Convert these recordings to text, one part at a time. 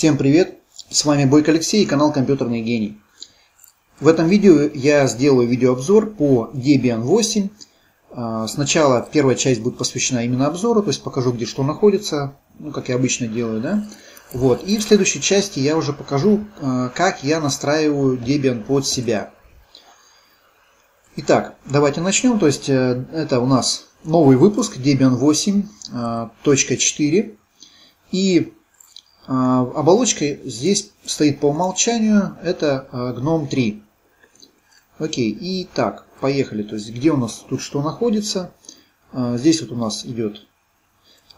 Всем привет! С вами Бойко Алексей и канал Компьютерный гений. В этом видео я сделаю видеообзор по Debian 8. А, сначала первая часть будет посвящена именно обзору, то есть покажу, где что находится, ну, как я обычно делаю, да. Вот. И в следующей части я уже покажу, а, как я настраиваю Debian под себя. Итак, давайте начнем. То есть э, это у нас новый выпуск Debian 8.4. И а, оболочкой здесь стоит по умолчанию, это GNOME а, 3. Окей, и так, поехали. То есть, где у нас тут что находится? А, здесь вот у нас идет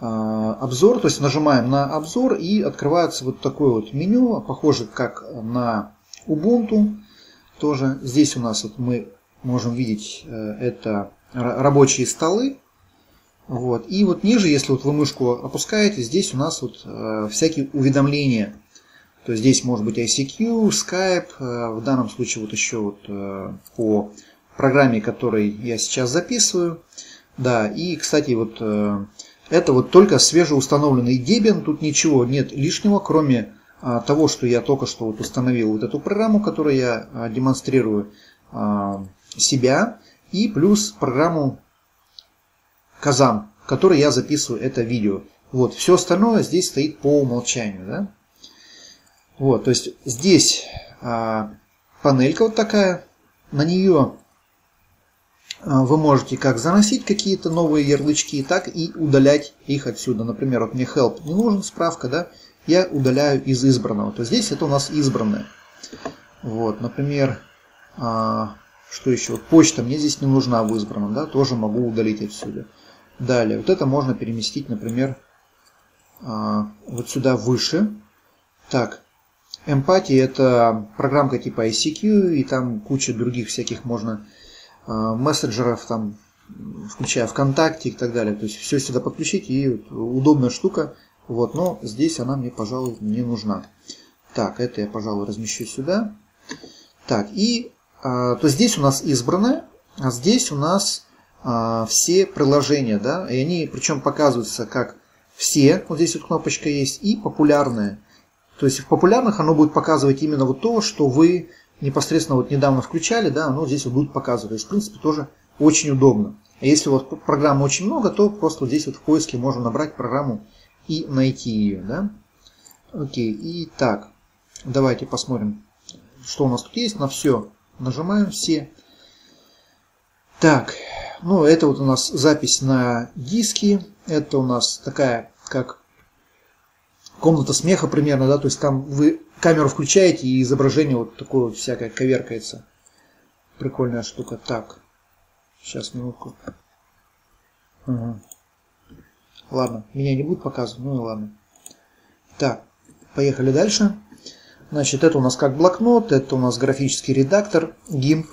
обзор, то есть нажимаем на обзор и открывается вот такое вот меню, похоже как на Ubuntu. Тоже здесь у нас вот мы можем видеть э, это рабочие столы, вот. И вот ниже, если вот вы мышку опускаете, здесь у нас вот э, всякие уведомления. То есть здесь может быть ICQ, Skype, э, в данном случае вот еще вот э, по программе, которой я сейчас записываю. Да, и, кстати, вот э, это вот только свежеустановленный Debian, тут ничего нет лишнего, кроме э, того, что я только что вот установил вот эту программу, которую я э, демонстрирую э, себя, и плюс программу Казан, в которой я записываю это видео. Вот, все остальное здесь стоит по умолчанию. Да? Вот, то есть здесь а, панелька вот такая, на нее а, вы можете как заносить какие-то новые ярлычки, так и удалять их отсюда. Например, вот мне help не нужен, справка, да, я удаляю из избранного. То здесь это у нас избранное. Вот, например, а, что еще? Почта мне здесь не нужна в избранном, да, тоже могу удалить отсюда. Далее, вот это можно переместить, например, а, вот сюда выше. Так, эмпатия это программка типа ICQ, и там куча других всяких можно а, мессенджеров, там, включая ВКонтакте и так далее. То есть все сюда подключить, и удобная штука. Вот, но здесь она мне, пожалуй, не нужна. Так, это я, пожалуй, размещу сюда. Так, и а, то здесь у нас избранное, а здесь у нас а, все приложения, да, и они причем показываются как все, вот здесь вот кнопочка есть, и популярные. То есть в популярных оно будет показывать именно вот то, что вы непосредственно вот недавно включали, да, оно здесь вот будет показывать. То есть, в принципе, тоже очень удобно. А если вот программ очень много, то просто вот здесь вот в поиске можно набрать программу и найти ее, да. Окей, и так, давайте посмотрим, что у нас тут есть. На все нажимаем все. Так, ну, это вот у нас запись на диске. Это у нас такая, как комната смеха примерно, да, то есть там вы камеру включаете и изображение вот такое вот всякое коверкается. Прикольная штука. Так, сейчас минутку. Ага. Ладно, меня не будет показывать, ну и ладно. Так, поехали дальше. Значит, это у нас как блокнот, это у нас графический редактор, GIMP.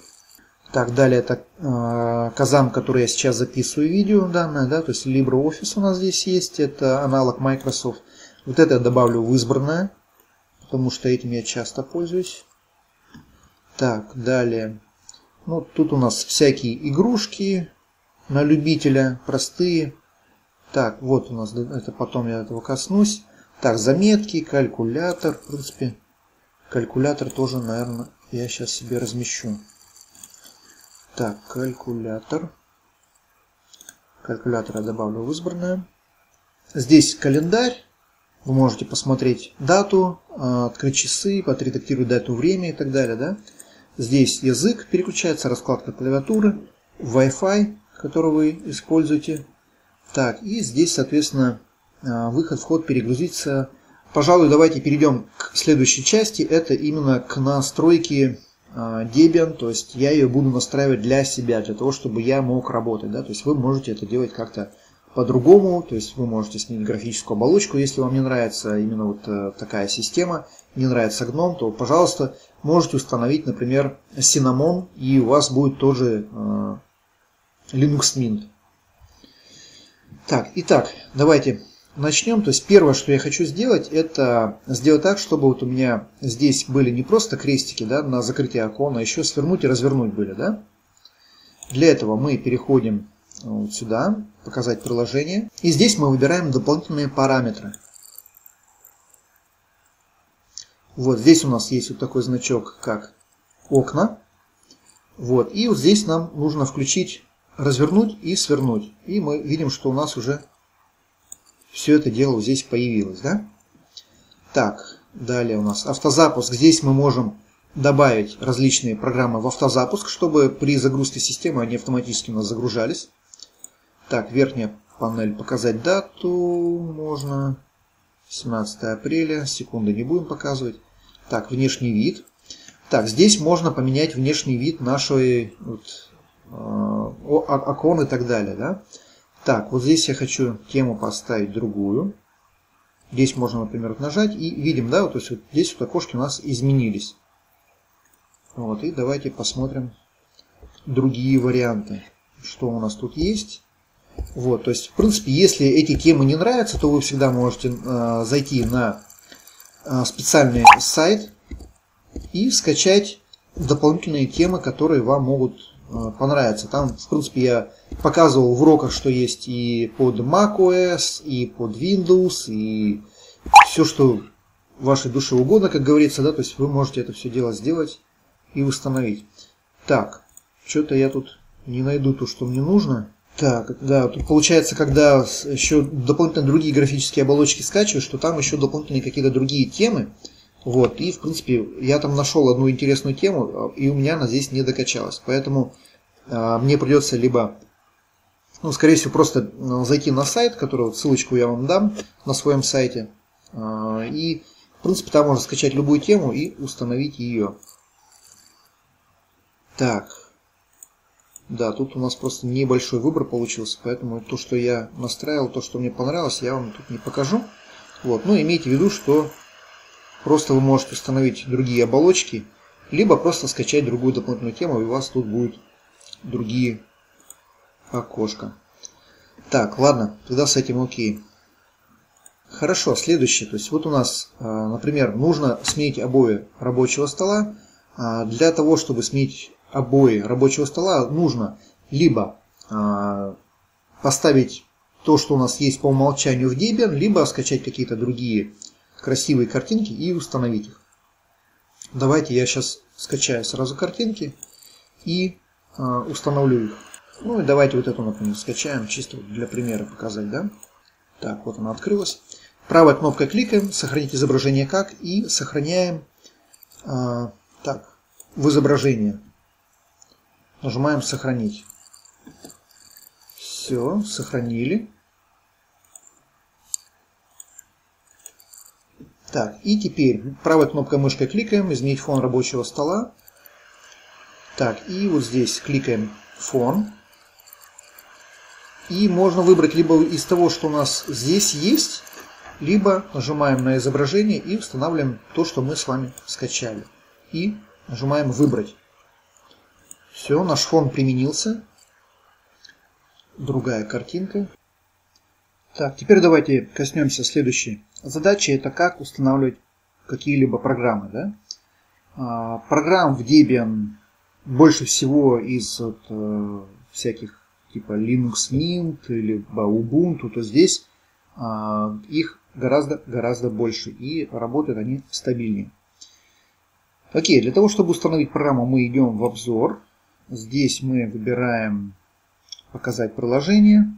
Так, далее это э, Казам, который я сейчас записываю видео данное, да, то есть LibreOffice у нас здесь есть, это аналог Microsoft. Вот это я добавлю в избранное, потому что этим я часто пользуюсь. Так, далее. Ну, тут у нас всякие игрушки на любителя, простые. Так, вот у нас, это потом я этого коснусь. Так, заметки, калькулятор, в принципе. Калькулятор тоже, наверное, я сейчас себе размещу. Так, калькулятор. Калькулятор я добавлю в избранное. Здесь календарь. Вы можете посмотреть дату, а, открыть часы, отредактировать дату, время и так далее. Да? Здесь язык переключается, раскладка клавиатуры, Wi-Fi, который вы используете. Так, и здесь, соответственно, а, выход, вход, перегрузиться. Пожалуй, давайте перейдем к следующей части. Это именно к настройке Debian, то есть я ее буду настраивать для себя, для того, чтобы я мог работать. Да? То есть вы можете это делать как-то по-другому, то есть вы можете сменить графическую оболочку, если вам не нравится именно вот э, такая система, не нравится GNOME, то, пожалуйста, можете установить, например, Cinnamon, и у вас будет тоже э, Linux Mint. Так, итак, давайте начнем. То есть первое, что я хочу сделать, это сделать так, чтобы вот у меня здесь были не просто крестики да, на закрытие окона, а еще свернуть и развернуть были. Да? Для этого мы переходим вот сюда, показать приложение. И здесь мы выбираем дополнительные параметры. Вот здесь у нас есть вот такой значок, как окна. Вот. И вот здесь нам нужно включить, развернуть и свернуть. И мы видим, что у нас уже все это дело здесь появилось. Да? Так, далее у нас автозапуск. Здесь мы можем добавить различные программы в автозапуск, чтобы при загрузке системы они автоматически у нас загружались. Так, верхняя панель показать дату можно. 17 апреля, секунды не будем показывать. Так, внешний вид. Так, здесь можно поменять внешний вид нашей вот, э, окон и так далее. Да? Так, вот здесь я хочу тему поставить другую. Здесь можно, например, нажать и видим, да, вот, то есть вот здесь вот окошки у нас изменились. Вот, и давайте посмотрим другие варианты, что у нас тут есть. Вот, то есть, в принципе, если эти темы не нравятся, то вы всегда можете э, зайти на э, специальный сайт и скачать дополнительные темы, которые вам могут э, понравиться. Там, в принципе, я показывал в уроках, что есть и под macOS, и под Windows, и все, что вашей душе угодно, как говорится, да, то есть вы можете это все дело сделать и установить. Так, что-то я тут не найду то, что мне нужно. Так, да, тут получается, когда еще дополнительно другие графические оболочки скачиваешь, что там еще дополнительные какие-то другие темы. Вот, и в принципе я там нашел одну интересную тему, и у меня она здесь не докачалась. Поэтому э, мне придется либо, ну, скорее всего, просто зайти на сайт, который ссылочку я вам дам на своем сайте. Э, и, в принципе, там можно скачать любую тему и установить ее. Так, да, тут у нас просто небольшой выбор получился, поэтому то, что я настраивал, то, что мне понравилось, я вам тут не покажу. Вот, но имейте в виду, что просто вы можете установить другие оболочки, либо просто скачать другую дополнительную тему, и у вас тут будут другие окошка. Так, ладно, тогда с этим окей. Хорошо, следующее. То есть вот у нас, а, например, нужно сменить обои рабочего стола. А, для того, чтобы сменить обои рабочего стола нужно либо э, поставить то, что у нас есть по умолчанию в Debian, либо скачать какие-то другие красивые картинки и установить их. Давайте я сейчас скачаю сразу картинки и э, установлю их. Ну и давайте вот эту, например, скачаем, чисто для примера показать, да? Так, вот она открылась. Правой кнопкой кликаем, сохранить изображение как и сохраняем э, так, в изображение. Нажимаем «Сохранить». Все, сохранили. Так, и теперь правой кнопкой мышкой кликаем, изменить фон рабочего стола. Так, и вот здесь кликаем фон. И можно выбрать либо из того, что у нас здесь есть, либо нажимаем на изображение и устанавливаем то, что мы с вами скачали. И нажимаем «Выбрать». Все, наш фон применился. Другая картинка. Так, теперь давайте коснемся следующей задачи. Это как устанавливать какие-либо программы. Да? А, программ в Debian больше всего из вот, э, всяких типа Linux Mint или Ubuntu, то здесь э, их гораздо, гораздо больше и работают они стабильнее. Окей, для того, чтобы установить программу, мы идем в обзор. Здесь мы выбираем «Показать приложение».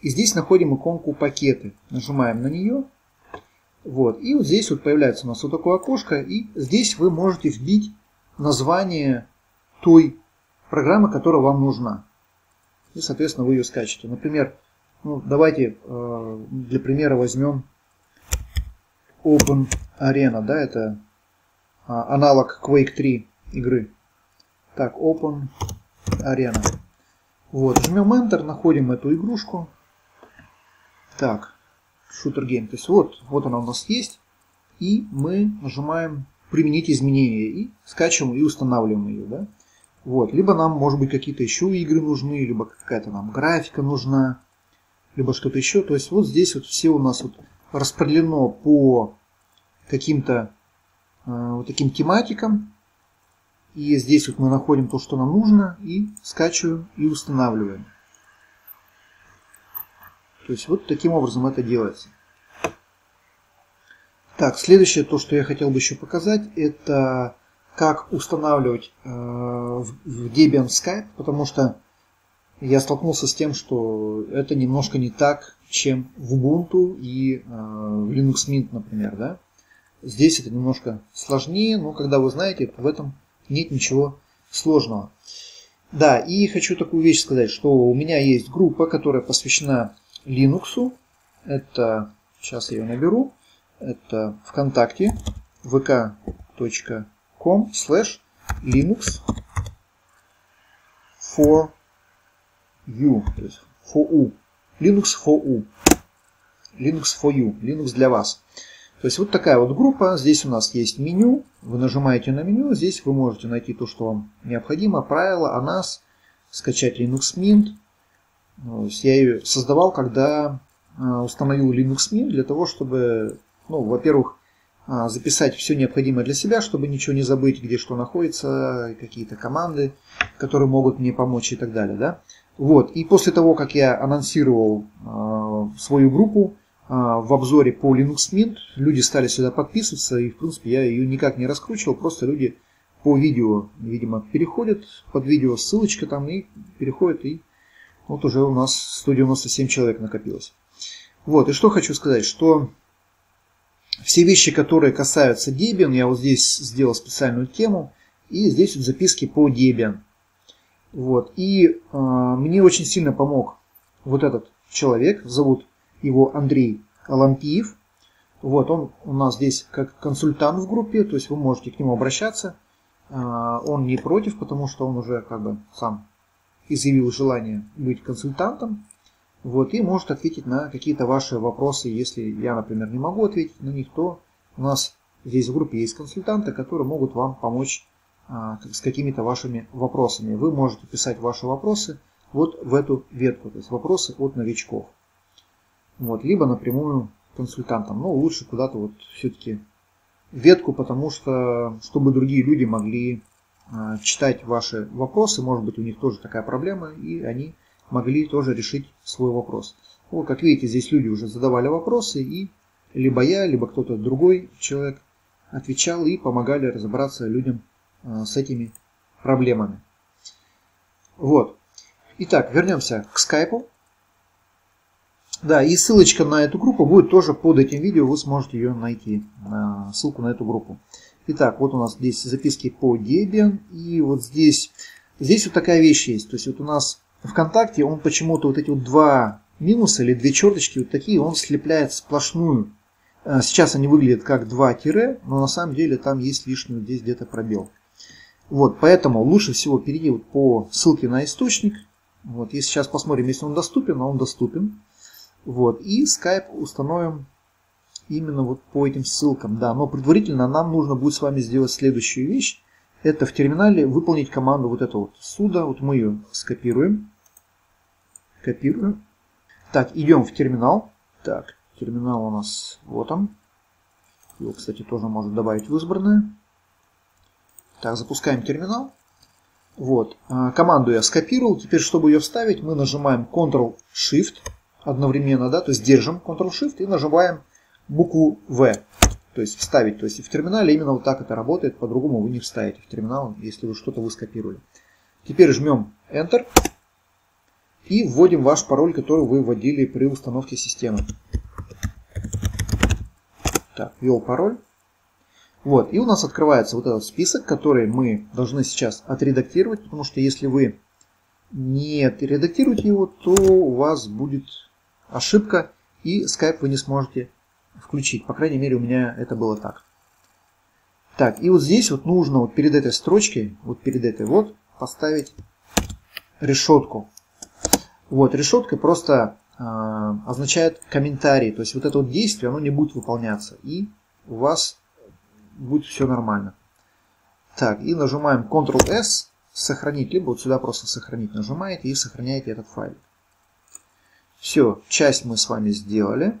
И здесь находим иконку «Пакеты». Нажимаем на нее. Вот. И вот здесь вот появляется у нас вот такое окошко. И здесь вы можете вбить название той программы, которая вам нужна. И, соответственно, вы ее скачете. Например, ну, давайте э, для примера возьмем Open Arena. Да, это э, аналог Quake 3 игры. Так, Open Arena. Вот, жмем Enter, находим эту игрушку. Так, Shooter Game. То есть вот, вот она у нас есть. И мы нажимаем применить изменения и скачиваем и устанавливаем ее. Да? Вот. Либо нам, может быть, какие-то еще игры нужны, либо какая-то нам графика нужна, либо что-то еще. То есть вот здесь вот все у нас вот распределено по каким-то э, вот таким тематикам. И здесь вот мы находим то, что нам нужно, и скачиваем и устанавливаем. То есть вот таким образом это делается. Так, следующее, то, что я хотел бы еще показать, это как устанавливать э, в Debian Skype, потому что я столкнулся с тем, что это немножко не так, чем в Ubuntu и э, в Linux Mint, например. Да? Здесь это немножко сложнее, но когда вы знаете, в этом нет ничего сложного. Да, и хочу такую вещь сказать, что у меня есть группа, которая посвящена Linux. Это, сейчас я ее наберу, это ВКонтакте, vk.com slash linux for you, то есть for u. Linux for u. Linux for you, Linux для вас. То есть вот такая вот группа. Здесь у нас есть меню. Вы нажимаете на меню. Здесь вы можете найти то, что вам необходимо. Правила о нас. Скачать Linux Mint. Я ее создавал, когда а, установил Linux Mint для того, чтобы, ну, во-первых, а, записать все необходимое для себя, чтобы ничего не забыть, где что находится, какие-то команды, которые могут мне помочь и так далее. Да? Вот. И после того, как я анонсировал э, свою группу, а, в обзоре по Linux Mint. Люди стали сюда подписываться, и в принципе я ее никак не раскручивал, просто люди по видео, видимо, переходят, под видео ссылочка там, и переходят, и вот уже у нас 197 человек накопилось. Вот, и что хочу сказать, что все вещи, которые касаются Debian, я вот здесь сделал специальную тему, и здесь вот записки по Debian. Вот, и э, мне очень сильно помог вот этот человек, зовут его Андрей Лампиев. Вот, он у нас здесь как консультант в группе, то есть вы можете к нему обращаться. А, он не против, потому что он уже как бы сам изъявил желание быть консультантом. Вот, и может ответить на какие-то ваши вопросы. Если я, например, не могу ответить на них, то у нас здесь в группе есть консультанты, которые могут вам помочь а, с какими-то вашими вопросами. Вы можете писать ваши вопросы вот в эту ветку, то есть вопросы от новичков. Вот, либо напрямую консультантам. Но лучше куда-то вот все-таки ветку, потому что, чтобы другие люди могли читать ваши вопросы, может быть у них тоже такая проблема, и они могли тоже решить свой вопрос. Вот, как видите, здесь люди уже задавали вопросы, и либо я, либо кто-то другой человек отвечал и помогали разобраться людям э, с этими проблемами. Вот. Итак, вернемся к скайпу. Да, и ссылочка на эту группу будет тоже под этим видео, вы сможете ее найти, ссылку на эту группу. Итак, вот у нас здесь записки по Debian, и вот здесь, здесь вот такая вещь есть. То есть вот у нас ВКонтакте, он почему-то вот эти вот два минуса или две черточки вот такие, он слепляет сплошную. А, сейчас они выглядят как два тире, но на самом деле там есть лишний здесь где-то пробел. Вот, поэтому лучше всего перейти вот по ссылке на источник. Вот, если сейчас посмотрим, если он доступен, а он доступен. Вот. И Skype установим именно вот по этим ссылкам. Да, но предварительно нам нужно будет с вами сделать следующую вещь. Это в терминале выполнить команду вот эту вот суда. Вот мы ее скопируем. Копируем. Так, идем в терминал. Так, терминал у нас вот он. Его, кстати, тоже можно добавить в избранное. Так, запускаем терминал. Вот, а, команду я скопировал. Теперь, чтобы ее вставить, мы нажимаем Ctrl-Shift одновременно, да, то есть держим Ctrl-Shift и нажимаем букву V, то есть вставить. То есть в терминале именно вот так это работает, по-другому вы не вставите в терминал, если вы что-то вы скопировали. Теперь жмем Enter и вводим ваш пароль, который вы вводили при установке системы. Так, ввел пароль. Вот, и у нас открывается вот этот список, который мы должны сейчас отредактировать, потому что если вы не редактируете его, то у вас будет ошибка, и Skype вы не сможете включить. По крайней мере, у меня это было так. Так, и вот здесь вот нужно вот перед этой строчкой, вот перед этой вот, поставить решетку. Вот, решетка просто э, означает комментарий. То есть вот это вот действие, оно не будет выполняться. И у вас будет все нормально. Так, и нажимаем Ctrl-S, сохранить, либо вот сюда просто сохранить нажимаете и сохраняете этот файл. Все, часть мы с вами сделали.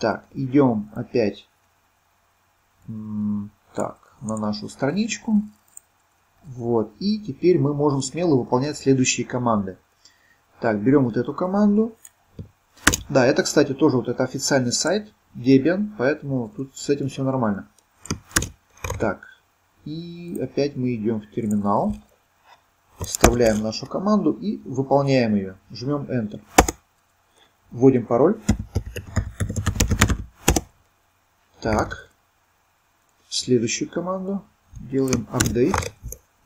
Так, идем опять так, на нашу страничку. Вот, и теперь мы можем смело выполнять следующие команды. Так, берем вот эту команду. Да, это, кстати, тоже вот это официальный сайт Debian, поэтому тут с этим все нормально. Так, и опять мы идем в терминал, вставляем нашу команду и выполняем ее. Жмем Enter. Вводим пароль. Так, следующую команду делаем апдейт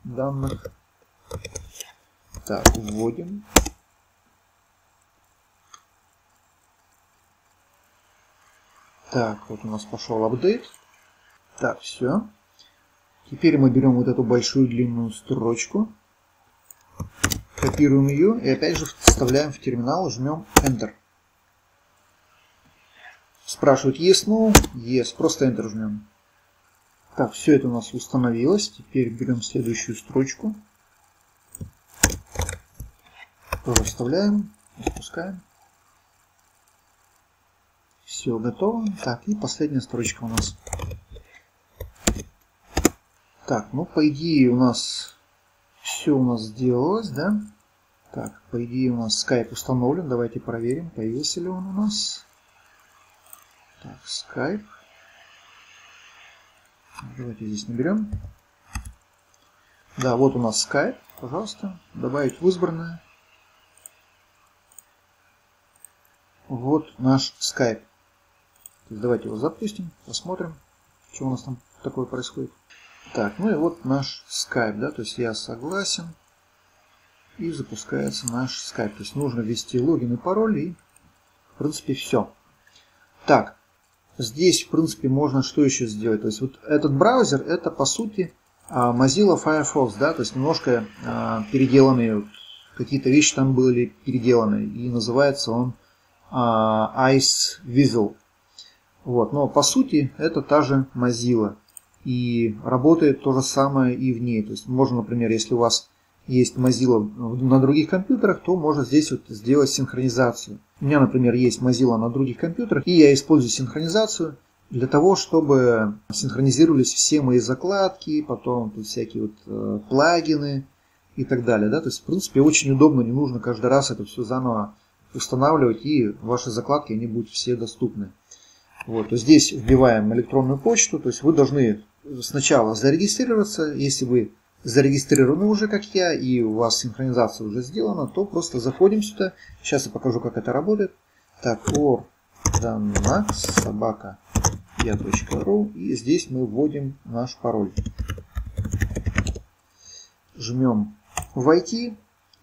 данных. Так, вводим. Так, вот у нас пошел апдейт. Так, все. Теперь мы берем вот эту большую длинную строчку, копируем ее и опять же вставляем в терминал, жмем Enter. Спрашивают Yes, No, Yes, просто Enter жмем. Так, все это у нас установилось. Теперь берем следующую строчку. Тоже вставляем, запускаем. Все готово. Так, и последняя строчка у нас. Так, ну по идее у нас все у нас сделалось, да? Так, по идее у нас Skype установлен. Давайте проверим, появился ли он у нас. Так, Skype. Давайте здесь наберем. Да, вот у нас Skype. Пожалуйста, добавить в избранное. Вот наш Skype. давайте его запустим, посмотрим, что у нас там такое происходит. Так, ну и вот наш Skype, да, то есть я согласен. И запускается наш Skype. То есть нужно ввести логин и пароль и в принципе все. Так, здесь в принципе можно что еще сделать. То есть вот этот браузер это по сути а, Mozilla Firefox, да, то есть немножко а, переделанные, вот, какие-то вещи там были переделаны. И называется он а, Ice Visual. Вот, но по сути это та же Mozilla. И работает то же самое и в ней. То есть можно, например, если у вас есть Mozilla на других компьютерах, то можно здесь вот сделать синхронизацию. У меня, например, есть Mozilla на других компьютерах, и я использую синхронизацию для того, чтобы синхронизировались все мои закладки, потом тут всякие вот э, плагины и так далее. Да? То есть, в принципе, очень удобно, не нужно каждый раз это все заново устанавливать, и ваши закладки, они будут все доступны. Вот, здесь вбиваем электронную почту, то есть вы должны сначала зарегистрироваться. Если вы зарегистрированы уже, как я, и у вас синхронизация уже сделана, то просто заходим сюда. Сейчас я покажу, как это работает. Так, ordanak собака я.ру и здесь мы вводим наш пароль. Жмем «Войти»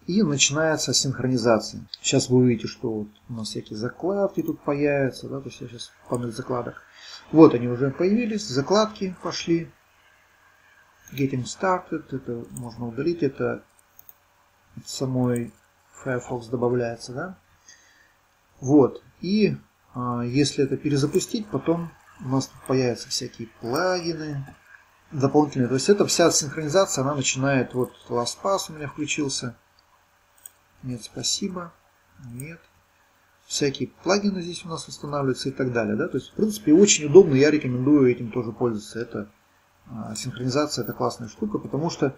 и начинается синхронизация. Сейчас вы увидите, что вот у нас всякие закладки тут появятся, да, то есть я сейчас панель закладок. Вот они уже появились, закладки пошли. Getting started, это можно удалить, это самой Firefox добавляется, да. Вот, и а, если это перезапустить, потом у нас тут появятся всякие плагины дополнительные. То есть это вся синхронизация, она начинает, вот LastPass у меня включился. Нет, спасибо. Нет всякие плагины здесь у нас устанавливаются и так далее. Да? То есть, в принципе, очень удобно, я рекомендую этим тоже пользоваться. Это синхронизация, это классная штука, потому что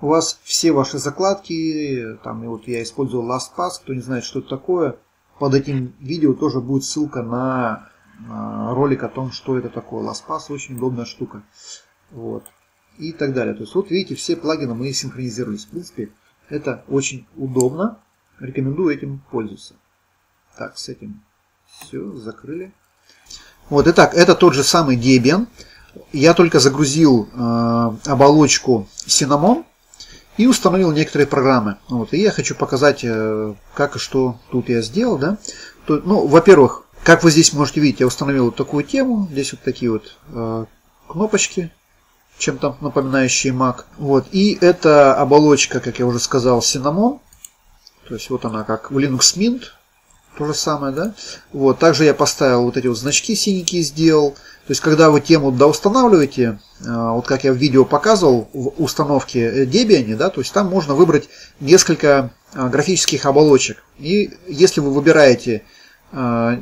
у вас все ваши закладки, там и вот я использовал LastPass, кто не знает, что это такое, под этим видео тоже будет ссылка на, на ролик о том, что это такое. LastPass очень удобная штука. Вот. И так далее. То есть вот видите, все плагины мы синхронизировались. В принципе, это очень удобно. Рекомендую этим пользоваться. Так, с этим все, закрыли. Вот, итак, это тот же самый Debian. Я только загрузил э, оболочку Cinnamon и установил некоторые программы. Вот, и я хочу показать, э, как и что тут я сделал. Да? То, ну, во-первых, как вы здесь можете видеть, я установил вот такую тему. Здесь вот такие вот э, кнопочки, чем-то напоминающие Mac. Вот, и это оболочка, как я уже сказал, Cinnamon. То есть вот она как в Linux Mint то же самое, да? Вот, также я поставил вот эти вот значки синенькие сделал. То есть, когда вы тему устанавливаете, а, вот как я в видео показывал в установке Debian, да, то есть там можно выбрать несколько а, графических оболочек. И если вы выбираете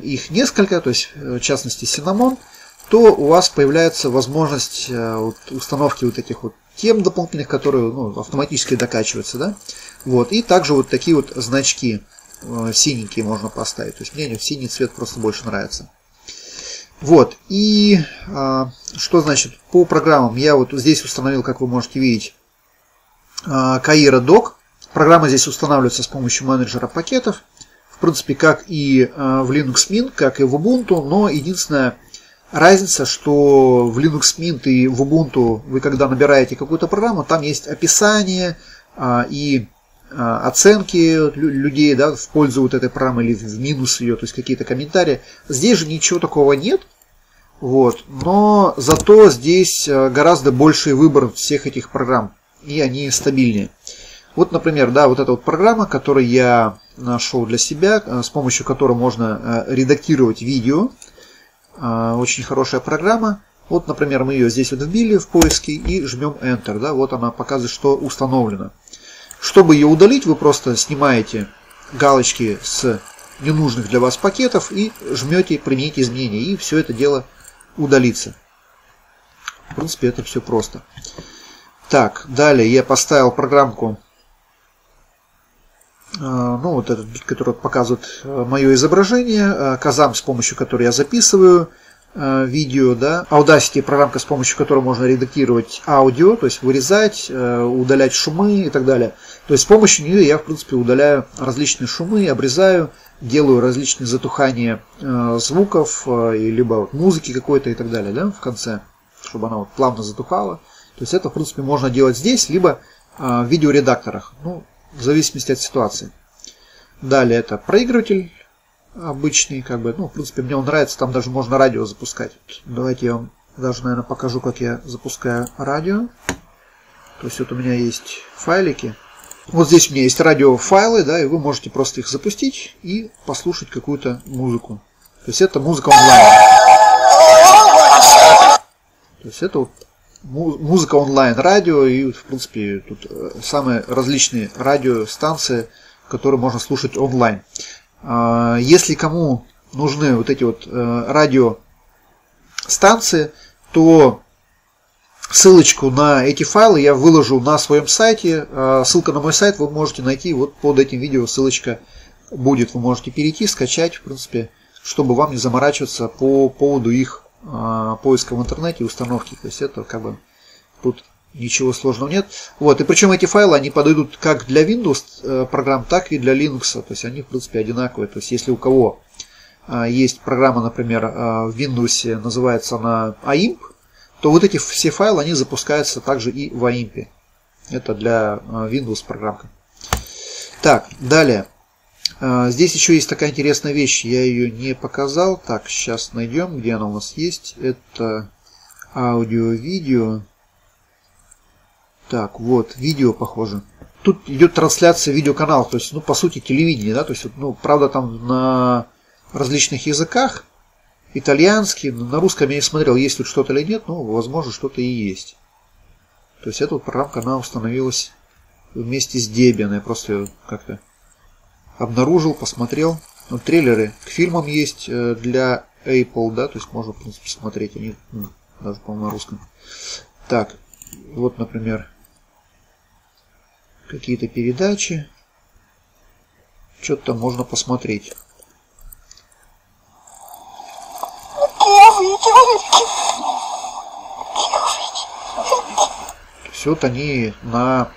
их несколько, то есть в частности Cinnamon, то у вас появляется возможность установки вот этих вот тем дополнительных, которые ну, автоматически докачиваются. Да? Вот. И также вот такие вот значки. Э, синенькие можно поставить. То есть мне синий цвет просто больше нравится. Вот, и а, что значит по программам? Я вот здесь установил, как вы можете видеть, а, Kaira Doc. Программа здесь устанавливается с помощью менеджера пакетов. В принципе, как и а, в Linux Mint, как и в Ubuntu, но единственная разница, что в Linux Mint и в Ubuntu вы когда набираете какую-то программу, там есть описание а, и оценки людей да, в пользу вот этой программы или в минус ее, то есть какие-то комментарии. Здесь же ничего такого нет. Вот. Но зато здесь а, гораздо больший выбор всех этих программ. И они стабильнее. Вот, например, да, вот эта вот программа, которую я нашел для себя, а, с помощью которой можно редактировать видео. Очень хорошая программа. Вот, например, мы ее здесь вот вбили в поиске и жмем Enter. Да, вот она показывает, что установлено. Чтобы ее удалить, вы просто снимаете галочки с ненужных для вас пакетов и жмете «Применить изменения», и все это дело удалится. В принципе, это все просто. Так, далее я поставил программку, э, ну вот этот, который показывает э, мое изображение, э, Казам, с помощью которой я записываю видео, да. Audacity программка, с помощью которой можно редактировать аудио, то есть вырезать, э, удалять шумы и так далее. То есть с помощью нее я, в принципе, удаляю различные шумы, обрезаю, делаю различные затухания э, звуков, либо вот музыки какой-то и так далее, да, в конце, чтобы она вот плавно затухала. То есть это, в принципе, можно делать здесь, либо в видеоредакторах, ну, в зависимости от ситуации. Далее это проигрыватель обычный, как бы, ну, в принципе, мне он нравится, там даже можно радио запускать. Давайте я вам даже, наверное, покажу, как я запускаю радио. То есть вот у меня есть файлики. Вот здесь у меня есть радиофайлы, да, и вы можете просто их запустить и послушать какую-то музыку. То есть это музыка онлайн. То есть это вот музыка онлайн радио и в принципе тут э, самые различные радиостанции, которые можно слушать онлайн. А, если кому нужны вот эти вот э, радиостанции, то ссылочку на эти файлы я выложу на своем сайте. А, ссылка на мой сайт вы можете найти вот под этим видео. Ссылочка будет. Вы можете перейти, скачать, в принципе, чтобы вам не заморачиваться по поводу их а, поиска в интернете и установки. То есть это как бы тут Ничего сложного нет. Вот, и причем эти файлы, они подойдут как для Windows э, программ, так и для Linux. То есть они, в принципе, одинаковые. То есть если у кого а, есть программа, например, а, в Windows, называется она AIMP, то вот эти все файлы, они запускаются также и в AIMP. Это для а, Windows программка. Так, далее. Здесь еще есть такая интересная вещь, я ее не показал. Так, сейчас найдем, где она у нас есть. Это аудио-видео. Так, вот, видео похоже. Тут идет трансляция видеоканала, то есть, ну, по сути, телевидение, да, то есть, ну, правда, там на различных языках, итальянский, на русском я не смотрел, есть тут что-то или нет, ну, возможно, что-то и есть. То есть, эта вот программка, она установилась вместе с Debian, я просто как-то обнаружил, посмотрел. Ну, трейлеры к фильмам есть э, для Apple, да, то есть можно, в принципе, смотреть они, даже, по-моему, на русском. Так, вот, например, какие-то передачи. Что-то там можно посмотреть. Все вот они на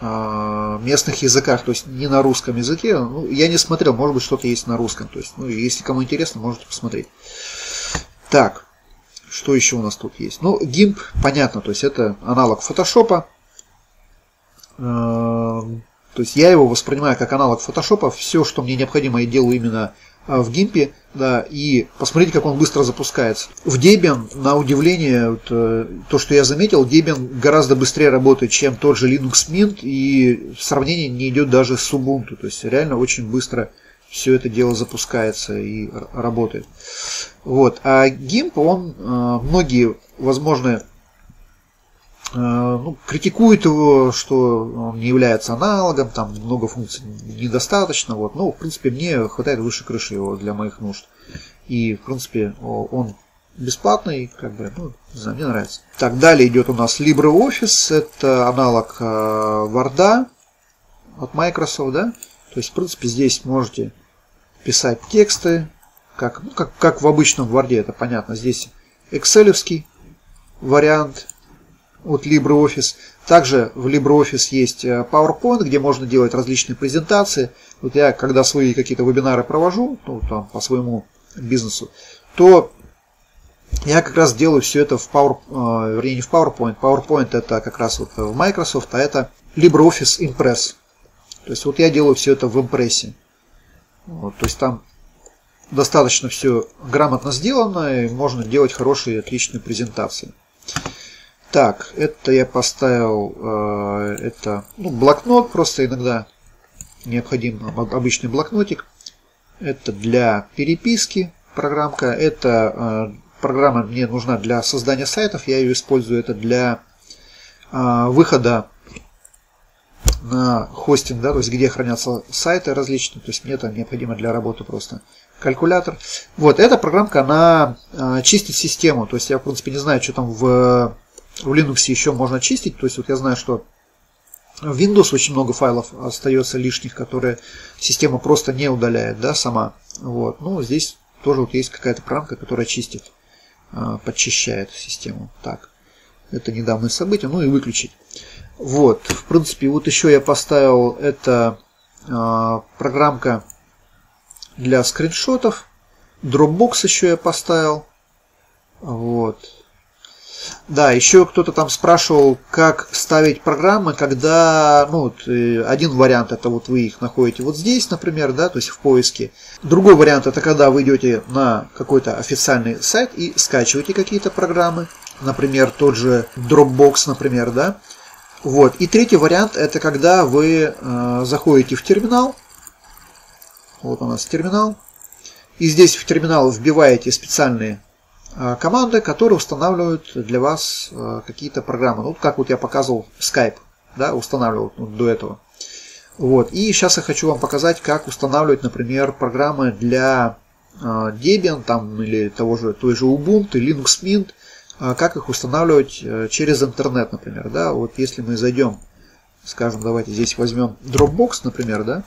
э, местных языках, то есть не на русском языке. Ну, я не смотрел, может быть что-то есть на русском. То есть, ну, если кому интересно, можете посмотреть. Так, что еще у нас тут есть? Ну, GIMP, понятно, то есть это аналог Photoshop. Эм, то есть я его воспринимаю как аналог Photoshop. Все, что мне необходимо, я делаю именно э, в GIMP. Да, и посмотрите, как он быстро запускается. В Debian, на удивление, вот, э, то, что я заметил, Debian гораздо быстрее работает, чем тот же Linux Mint, и сравнение не идет даже с Ubuntu. То есть реально очень быстро все это дело запускается и работает. Вот. А GIMP, он, э, многие, возможно, Э, ну, критикует его, что он не является аналогом, там много функций недостаточно, вот, но в принципе мне хватает выше крыши его для моих нужд. И в принципе он бесплатный, как бы, ну, не знаю, мне нравится. Так, далее идет у нас LibreOffice, это аналог э, Word от Microsoft, да, то есть, в принципе, здесь можете писать тексты, как, ну, как, как в обычном Word, это понятно. Здесь Excel вариант от LibreOffice. Также в LibreOffice есть э, PowerPoint, где можно делать различные презентации. Вот я, когда свои какие-то вебинары провожу, ну, там, по своему бизнесу, то я как раз делаю все это в Power, э, вернее, не в PowerPoint. PowerPoint это как раз вот в Microsoft, а это LibreOffice Impress. То есть вот я делаю все это в Impress. Вот, то есть там достаточно все грамотно сделано, и можно делать хорошие, отличные презентации. Так, это я поставил, э, это ну, блокнот, просто иногда необходим обычный блокнотик. Это для переписки программка, это э, программа мне нужна для создания сайтов, я ее использую, это для э, выхода на хостинг, да, то есть где хранятся сайты различные, то есть мне это необходимо для работы просто калькулятор. Вот, эта программка, она чистит систему, то есть я, в принципе, не знаю, что там в, в Linux еще можно чистить, то есть вот я знаю, что в Windows очень много файлов остается лишних, которые система просто не удаляет, да, сама. Вот, ну, здесь тоже вот есть какая-то программка, которая чистит, э, подчищает систему. Так, это недавнее событие, ну и выключить. Вот, в принципе, вот еще я поставил, это э, программка для скриншотов. Dropbox еще я поставил. Вот. Да, еще кто-то там спрашивал, как ставить программы, когда, ну, вот, э, один вариант это вот вы их находите вот здесь, например, да, то есть в поиске. Другой вариант это когда вы идете на какой-то официальный сайт и скачиваете какие-то программы, например, тот же Dropbox, например, да, вот. И третий вариант это когда вы э, заходите в терминал. Вот у нас терминал. И здесь в терминал вбиваете специальные команды, которые устанавливают для вас э, какие-то программы. Ну, как вот я показывал Skype, да, устанавливал до этого. Вот. И сейчас я хочу вам показать, как устанавливать, например, программы для э, Debian там, или того же, той же Ubuntu, Linux Mint – как их устанавливать э, через интернет, например. Да? Вот если мы зайдем, скажем, давайте здесь возьмем Dropbox, например, да?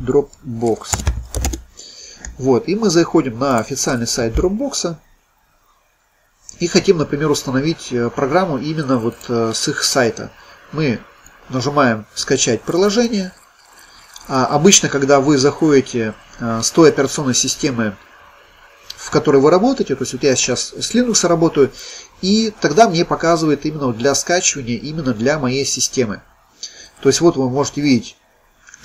Dropbox. Вот, и мы заходим на официальный сайт Dropbox и хотим, например, установить э, программу именно вот э, с их сайта. Мы нажимаем «Скачать приложение». А обычно, когда вы заходите с той операционной системы, в которой вы работаете, то есть вот я сейчас с Linux работаю, и тогда мне показывает именно для скачивания, именно для моей системы. То есть вот вы можете видеть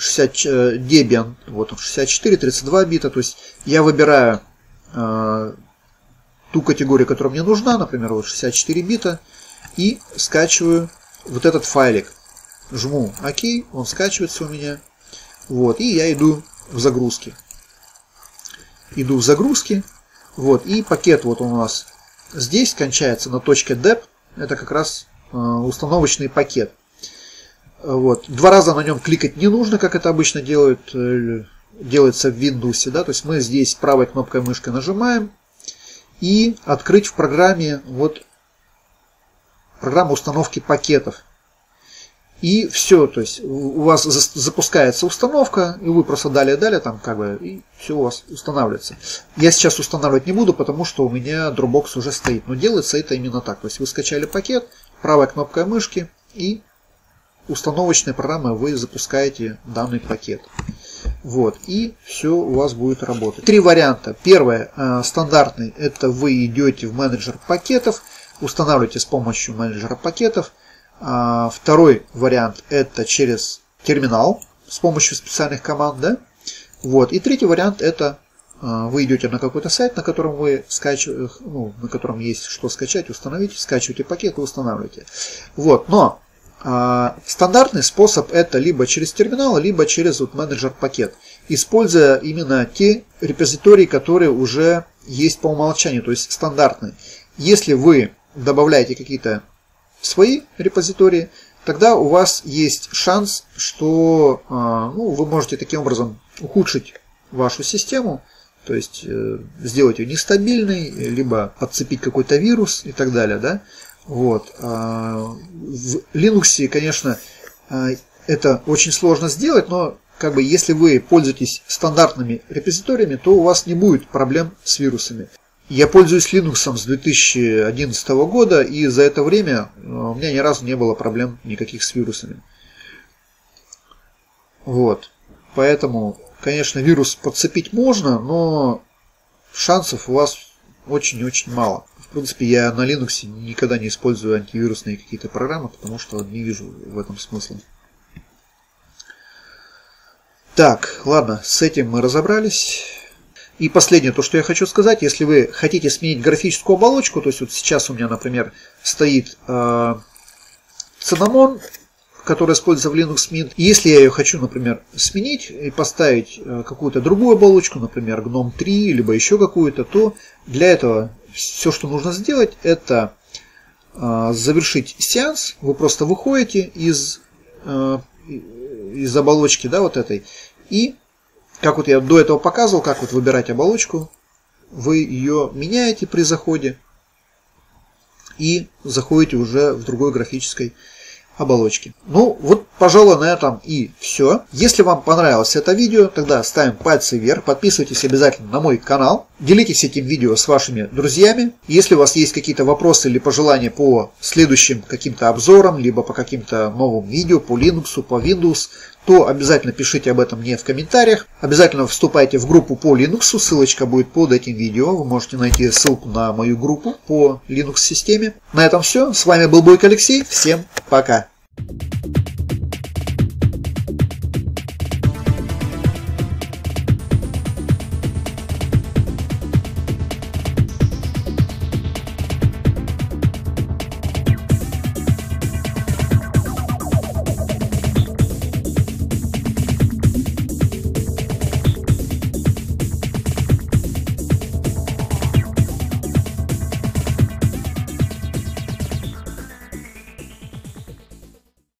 60 э, Debian, вот он 64, 32 бита, то есть я выбираю э, ту категорию, которая мне нужна, например, вот 64 бита, и скачиваю вот этот файлик. Жму ОК, он скачивается у меня. Вот, и я иду в загрузки. Иду в загрузки, вот, и пакет вот он у нас здесь кончается на точке dep. Это как раз э, установочный пакет. Вот. Два раза на нем кликать не нужно, как это обычно делают, э, делается в Windows. Да? То есть мы здесь правой кнопкой мышкой нажимаем и открыть в программе вот программу установки пакетов. И все, то есть у вас запускается установка, и вы просто далее-далее там как бы, и все у вас устанавливается. Я сейчас устанавливать не буду, потому что у меня Dropbox уже стоит. Но делается это именно так. То есть вы скачали пакет, правой кнопкой мышки, и установочной программой вы запускаете данный пакет. Вот, и все у вас будет работать. Три варианта. Первое, э, стандартный, это вы идете в менеджер пакетов, устанавливаете с помощью менеджера пакетов, а, второй вариант это через терминал с помощью специальных команд. Да? Вот. И третий вариант это а, вы идете на какой-то сайт, на котором вы скачиваете, ну, на котором есть что скачать, установить, скачиваете пакет и устанавливаете. Вот. Но стандартный способ это либо через терминал, либо через вот, менеджер пакет, используя именно те репозитории, которые уже есть по умолчанию, то есть стандартные. Если вы добавляете какие-то свои репозитории, тогда у вас есть шанс, что а, ну, вы можете таким образом ухудшить вашу систему, то есть э, сделать ее нестабильной, либо подцепить какой-то вирус и так далее. Да? Вот. А, в Linux, конечно, а, это очень сложно сделать, но как бы если вы пользуетесь стандартными репозиториями, то у вас не будет проблем с вирусами. Я пользуюсь Linux с 2011 года, и за это время э, у меня ни разу не было проблем никаких с вирусами. Вот. Поэтому, конечно, вирус подцепить можно, но шансов у вас очень-очень мало. В принципе, я на Linux никогда не использую антивирусные какие-то программы, потому что не вижу в этом смысла. Так, ладно, с этим мы разобрались. И последнее, то, что я хочу сказать, если вы хотите сменить графическую оболочку, то есть вот сейчас у меня, например, стоит э, Cinnamon, который используется в Linux Mint. Если я ее хочу, например, сменить и поставить э, какую-то другую оболочку, например, GNOME 3, либо еще какую-то, то для этого все, что нужно сделать, это э, завершить сеанс. Вы просто выходите из, э, из оболочки, да, вот этой, и как вот я до этого показывал, как вот выбирать оболочку, вы ее меняете при заходе и заходите уже в другой графической оболочки. Ну, вот, пожалуй, на этом и все. Если вам понравилось это видео, тогда ставим пальцы вверх, подписывайтесь обязательно на мой канал, делитесь этим видео с вашими друзьями. Если у вас есть какие-то вопросы или пожелания по следующим каким-то обзорам, либо по каким-то новым видео по Linux, по Windows, то обязательно пишите об этом мне в комментариях. Обязательно вступайте в группу по Linux, ссылочка будет под этим видео. Вы можете найти ссылку на мою группу по Linux системе. На этом все. С вами был Бойко Алексей. Всем пока.